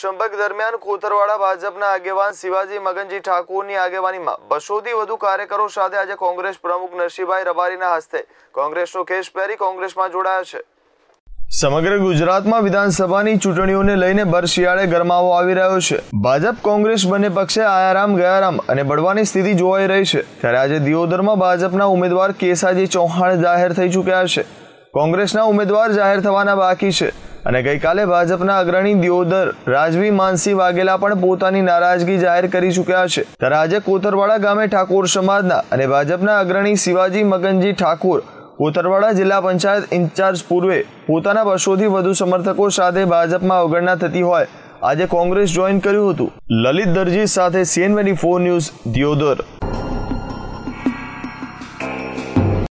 લોકસંપર્ક દરમિયાન કોતરવાડા ભાજપના આગેવાન શિવાજી મગનજી ઠાકોરની આગેવાનીમાં બસોથી વધુ કાર્યકરો સાથે આજે કોંગ્રેસ પ્રમુખ નરસિંહભાઈ રબારીના હસ્તે કોંગ્રેસનો કેસ પહેરી કોંગ્રેસમાં જોડાયા છે. સમગ્ર ગુજરાતમાં વિધાનસભાની ચૂંટણીઓને લઈને બરશિયાળે ગરમાવો આવી રહ્યો છે. ભાજપ કોંગ્રેસ બંને પક્ષે આયારામ, ગયારામ અને બળવાની સ્થિતિ જોવાઈ રહી છે. ત્યારે આજે દિયોદરમાં ભાજપના ઉમેદવાર કેસાજી ચૌહાણ જાહેર થઈ ચૂક્યા છે. કોંગ્રેસના ઉમેદવાર જાહેર થવાના બાકી છે. અને ગઈકાલે ભાજપના અગ્રણી દિયોદર રાજવી માનસી વાઘેલા પણ પોતાની નારાજગી જાહેર કરી ચૂક્યા છે. ત્યારે આજે કોતરવાડા ગામે ઠાકોર સમાજના અને ભાજપના અગ્રણી શિવાજી મગનજી ઠાકોર કોતરવાડા જિલ્લા પંચાયત ઇન્ચાર્જ પૂર્વે પોતાના બસોથી વધુ સમર્થકો સાથે ભાજપમાં અવગણના થતી હોય, આજે કોંગ્રેસ જોઈન કર્યું હતું. લલિત દરજી સાથે CN twenty four news, Deodar.